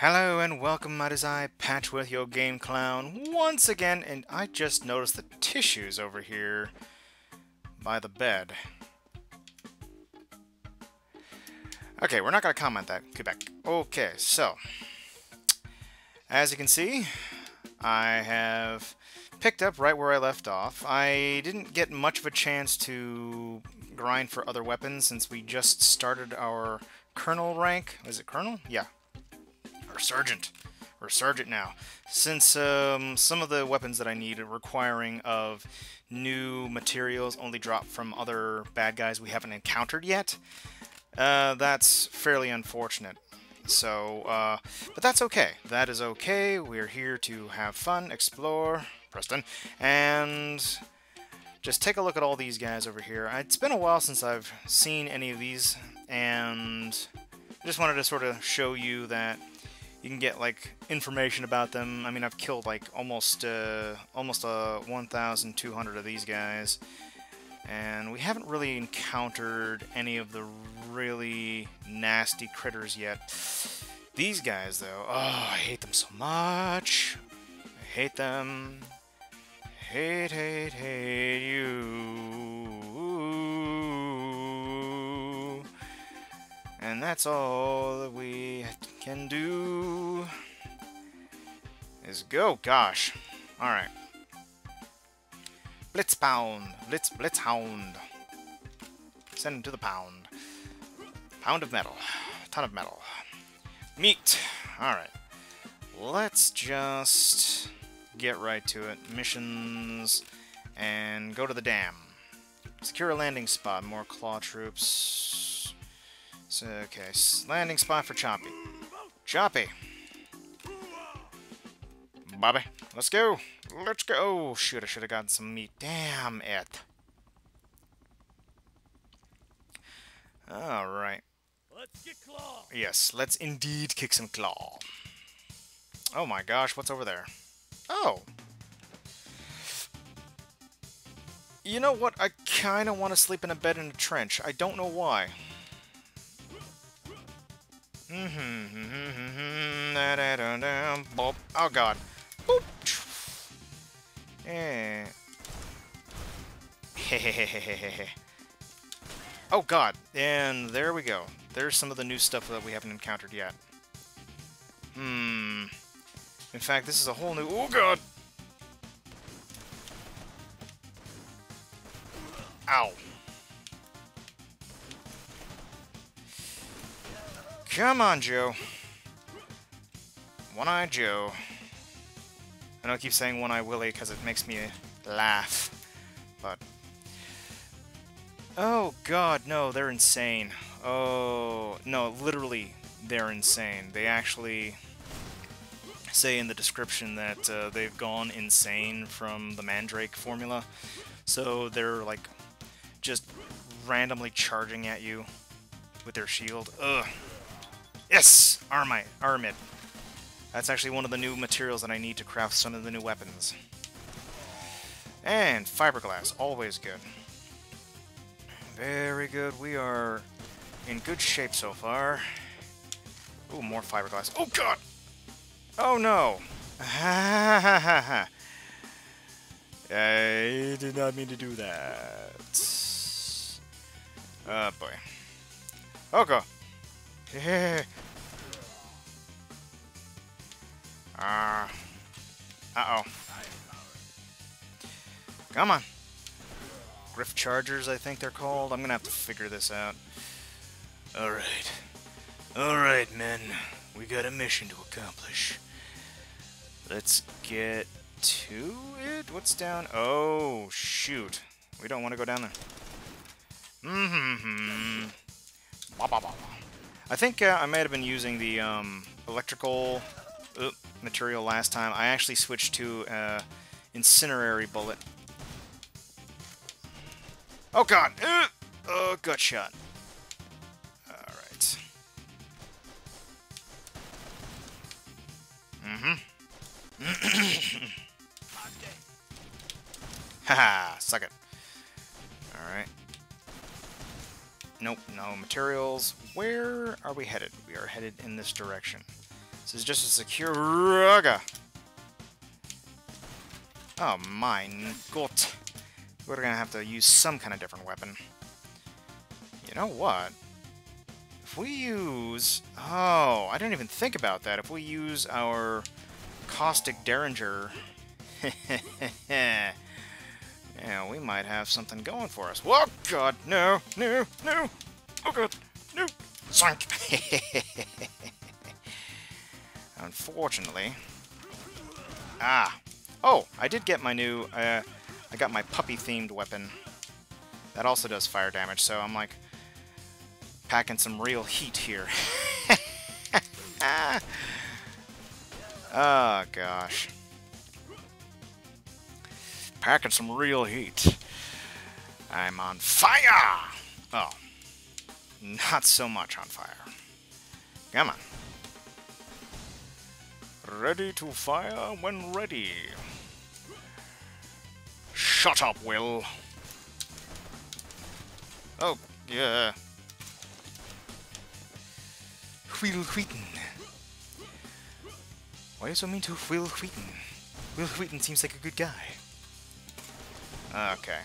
Hello and welcome, it is I, Patchworth, your game clown, once again, and I just noticed the tissues over here by the bed. Okay, we're not going to comment that. Quebec. Okay, so, as you can see, I have picked up right where I left off. I didn't get much of a chance to grind for other weapons since we just started our colonel rank. Is it colonel? Yeah, Or sergeant now. Since um, some of the weapons that I need requiring of new materials only drop from other bad guys we haven't encountered yet, uh, that's fairly unfortunate. So, uh, but that's okay. That is okay. We're here to have fun, explore, Preston, and just take a look at all these guys over here. It's been a while since I've seen any of these, and I just wanted to sort of show you that you can get like information about them. I mean, I've killed like almost uh, almost uh, 1,200 of these guys, and we haven't really encountered any of the really nasty critters yet. These guys, though, oh, I hate them so much. I hate them. Hate, hate, hate you. And that's all that we can do is go. Gosh. Alright. Blitzpound. Blitz, Blitzhound. Send him to the pound. Pound of metal. Ton of metal. Meat. Alright. Let's just get right to it. Missions. And go to the dam. Secure a landing spot. More claw troops. So, okay. Landing spot for Chompy. Choppy. Bobby, let's go. Let's go. Oh, shoot, I should have gotten some meat. Damn it. Alright. Let's get claw. Yes, let's indeed kick some claw. Oh my gosh, what's over there? Oh. You know what? I kind of want to sleep in a bed in a trench. I don't know why. Oh god. Boop. Eh. oh god. And there we go. There's some of the new stuff that we haven't encountered yet. Hmm. In fact, this is a whole new... Oh god! Ow. Come on, Joe. One-Eye Joe. I I keep saying One-Eye Willie because it makes me laugh, but... Oh, God, no, they're insane. Oh, no, literally, they're insane. They actually say in the description that uh, they've gone insane from the Mandrake formula. So they're, like, just randomly charging at you with their shield. Ugh. Yes! Armite. Armit. That's actually one of the new materials that I need to craft some of the new weapons. And fiberglass. Always good. Very good. We are in good shape so far. Ooh, more fiberglass. Oh, God! Oh, no! Ha ha ha ha! I did not mean to do that. Uh, oh, boy. God. Ah. Uh, uh-oh. Come on. Griff Chargers, I think they're called. I'm gonna have to figure this out. Alright. Alright, men. We got a mission to accomplish. Let's get to it? What's down? Oh, shoot. We don't want to go down there. Mm-hmm. I think uh, I might have been using the um, electrical uh, material last time. I actually switched to uh, incinerary bullet. Oh god! Oh, gut shot. Alright. Mm-hmm. Haha, suck it. Alright. Nope, no materials. Where are we headed? We are headed in this direction. This is just a secure raga. Oh my god. We're gonna have to use some kind of different weapon. You know what? If we use... Oh, I didn't even think about that. If we use our Caustic Derringer... yeah, we might have something going for us. Whoa, God, no, no, no! Oh, God, no! Sunk! Unfortunately... Ah! Oh, I did get my new... Uh, I got my puppy-themed weapon. That also does fire damage, so I'm like packing some real heat here. oh, gosh. Packing some real heat. I'm on fire! Oh. Not so much on fire. Come on. Ready to fire when ready. Shut up, Wil. Oh, yeah. Wil Wheaton. Why are you so mean to Wil Wheaton? Wil Wheaton seems like a good guy. Okay.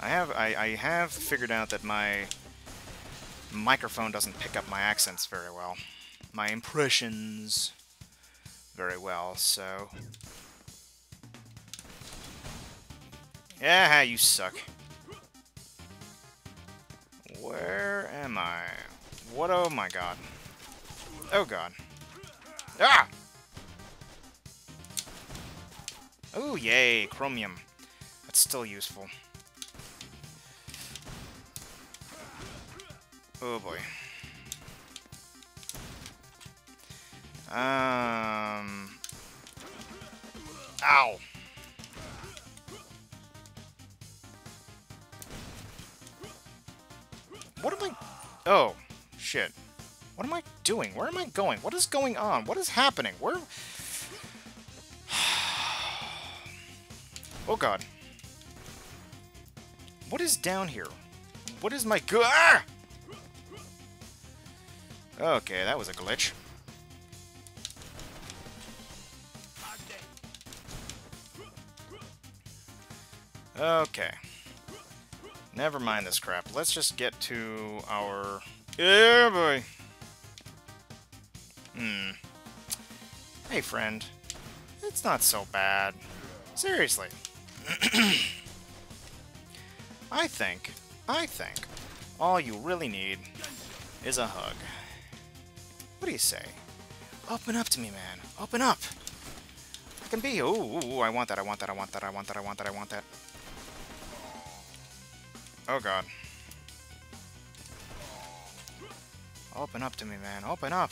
I have I, I have figured out that my microphone doesn't pick up my accents very well. My impressions very well, so... Yeah, you suck. Where am I? What? Oh my god. Oh god. Ah! Oh, yay, chromium. That's still useful. Oh boy. Um. Ow. What am I... Oh, shit. What am I doing? Where am I going? What is going on? What is happening? Where... God. What is down here? What is my... Go ah! Okay, that was a glitch. Okay. Never mind this crap. Let's just get to our... Yeah, boy! Hmm. Hey, friend. It's not so bad. Seriously. I think, I think, all you really need is a hug. What do you say? Open up to me, man. Open up! I can be... Ooh, ooh, I want that, I want that, I want that, I want that, I want that, I want that. Oh god. Open up to me, man. Open up!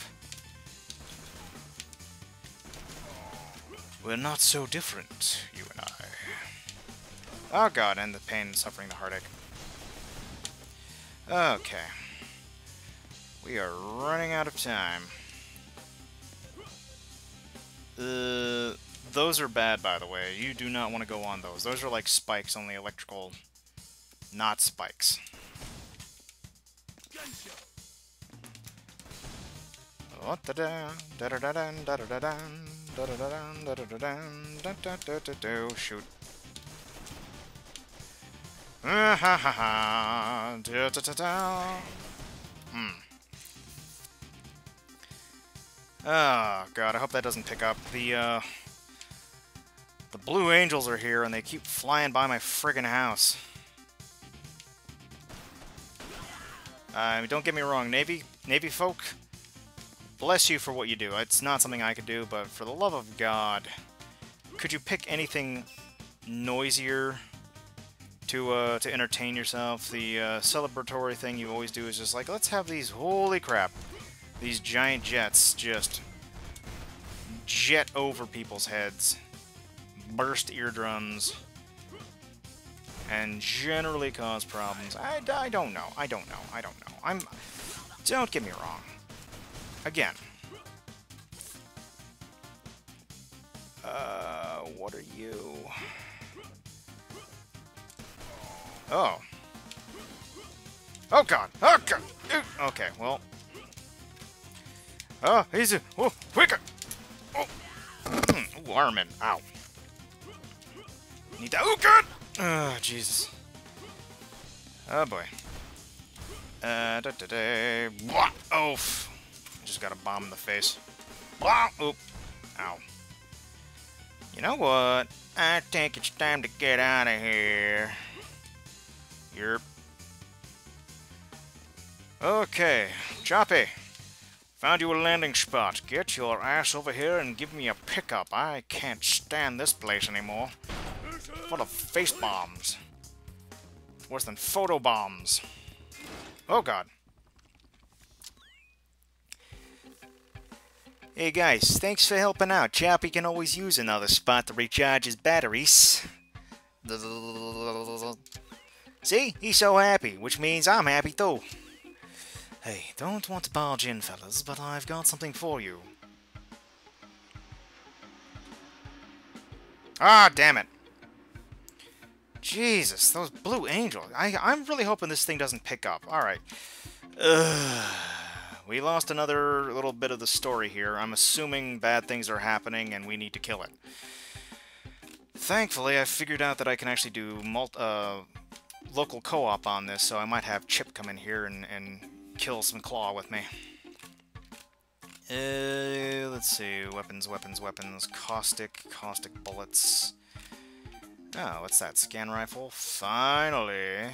We're not so different, you. Oh god, and the pain and suffering, the heartache. Okay. We are running out of time. Uh, those are bad, by the way. You do not want to go on those. Those are like spikes on the electrical not spikes. Shoot. Hmm. Oh god, I hope that doesn't pick up. The uh the Blue Angels are here and they keep flying by my friggin' house. Uh, don't get me wrong, Navy Navy folk, bless you for what you do. It's not something I could do, but for the love of God, could you pick anything noisier to uh, to entertain yourself? The uh, celebratory thing you always do is just like, let's have these, holy crap, these giant jets just jet over people's heads, burst eardrums, and generally cause problems. I, I don't know. I don't know. I don't know. I'm... Don't get me wrong. Again. Uh, what are you? Oh. Oh god! Oh god! Okay, well... Oh, he's a... Oh, quicker! Oh! Ooh, Armin. Ow. Need that. Oh, good! Oh, Jesus. Oh, boy. Uh, da da da. Blah. Oh, just got a bomb in the face. Blah. Oop. Ow. You know what? I think it's time to get out of here. Okay, Choppy. Found you a landing spot. Get your ass over here and give me a pickup. I can't stand this place anymore. Full of face bombs. Worse than photo bombs. Oh god. Hey guys, thanks for helping out. Choppy can always use another spot to recharge his batteries. See? He's so happy, which means I'm happy too. Hey, don't want to barge in, fellas, but I've got something for you. Ah, damn it. Jesus, those Blue Angels. I, I'm really hoping this thing doesn't pick up. Alright. We lost another little bit of the story here. I'm assuming bad things are happening and we need to kill it. Thankfully, I figured out that I can actually do uh, local co-op on this, so I might have Chip come in here and, and kill some Claw with me. Uh, let's see. Weapons, weapons, weapons. Caustic, caustic bullets. Oh, what's that? Scan rifle? Finally.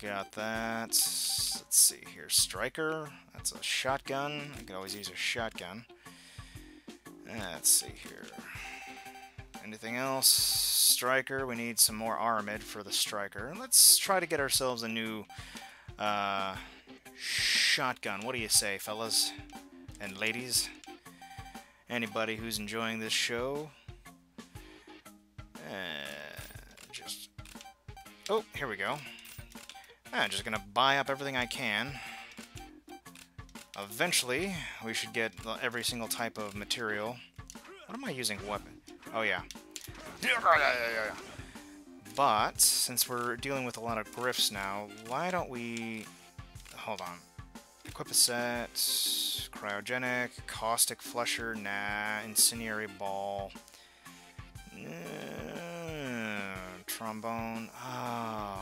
Got that. Let's see here. Striker. That's a shotgun. I can always use a shotgun. Let's see here. Anything else? Striker. We need some more Aramid for the Striker. Let's try to get ourselves a new uh, shotgun. What do you say, fellas and ladies? Anybody who's enjoying this show? Uh, just... Oh, here we go. I'm just gonna buy up everything I can. Eventually, we should get every single type of material. What am I using weapon? Oh, yeah. But, since we're dealing with a lot of griffs now, why don't we... Hold on. Equip a set, cryogenic, caustic flusher, nah, incendiary ball, uh, trombone, oh.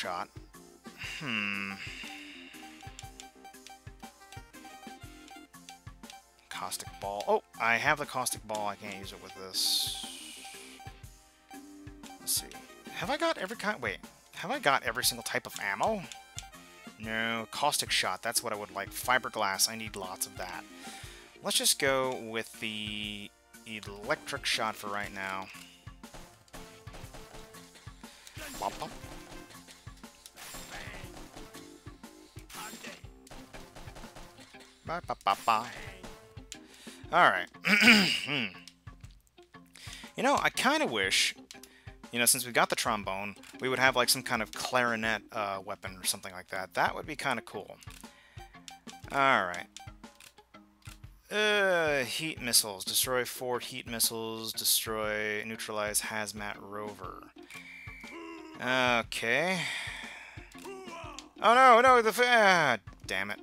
Shot. Hmm. Caustic ball. Oh, I have the caustic ball. I can't use it with this. Let's see. Have I got every kind? Wait. Have I got every single type of ammo? No. Caustic shot. That's what I would like. Fiberglass. I need lots of that. Let's just go with the electric shot for right now. Alright. You know, I kind of wish, you know, since we got the trombone, we would have like some kind of clarinet uh, weapon or something like that. That would be kind of cool. Alright. Uh, heat missiles. Destroy four heat missiles. Destroy, neutralize hazmat rover. Okay. Oh no, no, the... Ah, damn it.